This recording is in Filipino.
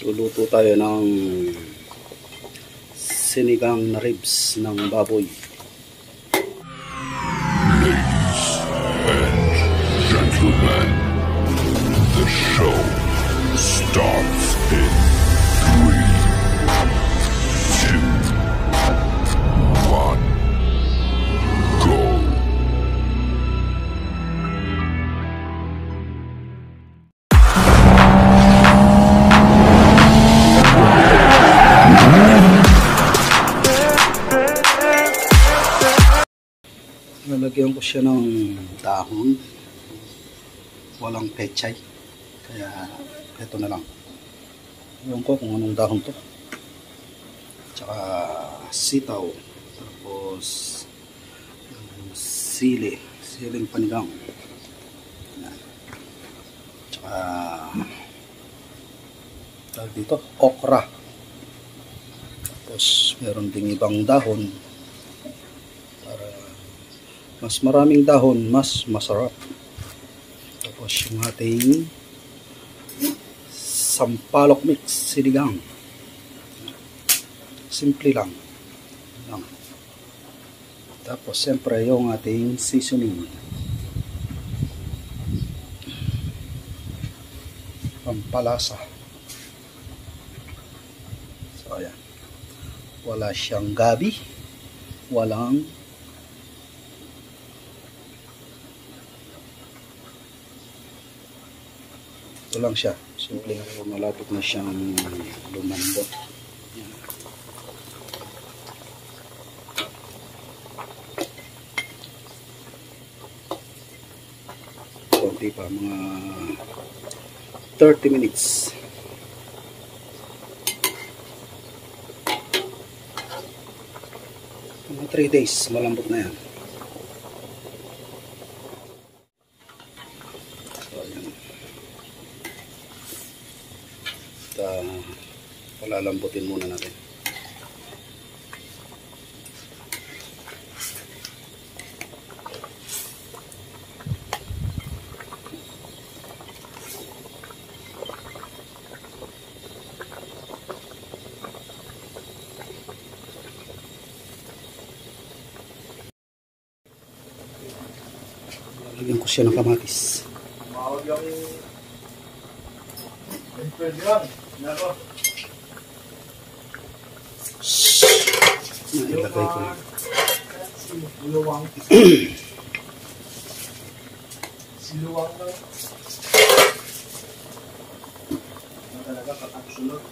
Luluto tayo ng sinigang na ribs ng baboy. Gentlemen, the show starts in Nalagyan ko siya ng dahon. Walang pechay. Kaya ito na lang. Ewan ko kung anong dahon to. Tsaka sitaw. Tapos yung sili. Siling panigang. Yan. Tsaka tawag dito, okra. Tapos meron ding ibang dahon mas maraming dahon, mas masarap. Tapos yung ating sampalok mix, sinigang. Simple lang. lang. Tapos siyempre yung ating seasoning. Pampalasa. So ayan. Wala siyang gabi. Walang Ito lang siya. Simple lang. Malapit na siyang lumambot. Konti pa. Mga 30 minutes. Mga 3 days. Malambot na yan. So, ayan. At uh, palalambutin muna natin. Lalagyan ko siya ng kamatis. Mawag yung... Pwede yan. Nako. Ilagay ko. Siluwang. Siluwang lang. Ano talaga, katapsulot.